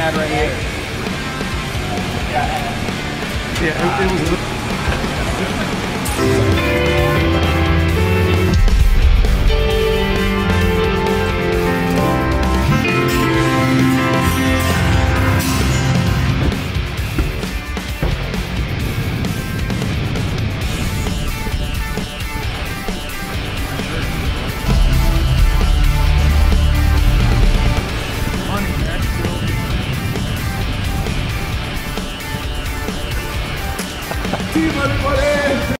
right here. Yeah, it, it was. Team Olivolente!